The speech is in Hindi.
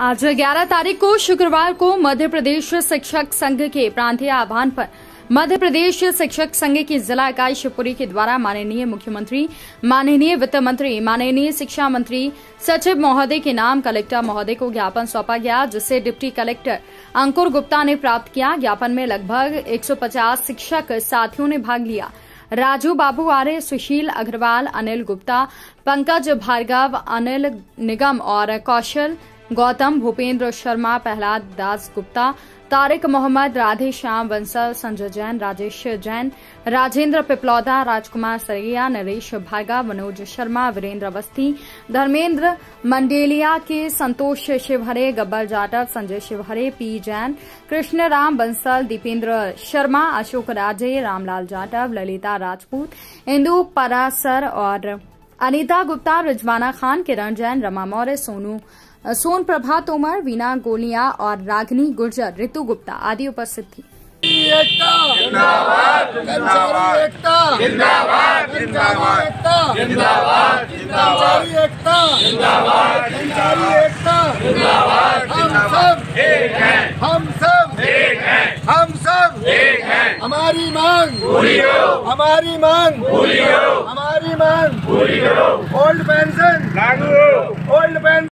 आज 11 तारीख को शुक्रवार को मध्य प्रदेश शिक्षक संघ के प्रांतीय आह्वान पर मध्य प्रदेश शिक्षक संघ की जिला इकाई शिवपुरी के द्वारा माननीय मुख्यमंत्री, माननीय वित्त मंत्री, माननीय शिक्षा मंत्री सचिव महोदय के नाम कलेक्टर महोदय को ज्ञापन सौंपा गया जिसे डिप्टी कलेक्टर अंकुर गुप्ता ने प्राप्त किया। ज्ञापन में लगभग 150 शिक्षक साथियों ने भाग लिया। राजू बाबू आर्य, सुशील अग्रवाल, अनिल गुप्ता, पंकज भार्गव, अनिल निगम और कौशल गौतम, भूपेंद्र शर्मा, प्रहलाद दास गुप्ता, तारिक मोहम्मद राधे श्याम बंसल, संजय जैन, राजेश जैन, राजेंद्र पिपलौदा, राजकुमार सरैया, नरेश भागा मनोज शर्मा, वीरेंद्र अवस्थी, धर्मेंद्र मंडेलिया के संतोष शिवहरे, गब्बर जाटव, संजय शिवहरे, पी जैन कृष्ण राम बंसल, दीपेंद्र शर्मा, अशोक राजे, रामलाल जाटव, ललिता राजपूत, इंदु परासर और अनिता गुप्ता, रिजवाना खान, किरण जैन, रमा मौर्य, सोनू सोन प्रभा तोमर वीना गोलिया और रागनी गुर्जर ऋतु गुप्ता आदि उपस्थित थी। एकता जिंदाबाद जिंदाबाद। एकता जिंदाबाद जिंदाबाद एकता जिंदाबाद जिंदाबाद एकता जिंदाबाद जिंदाबाद एकता जिंदाबाद हम सब एक हैं हम सब। एक हैं। हम सब। एक हैं। हमारी मांग पूरी करो हमारी मांग। पूरी करो हमारी मांग। पूरी करो ओल्ड पेंशन ओल्ड पेंशन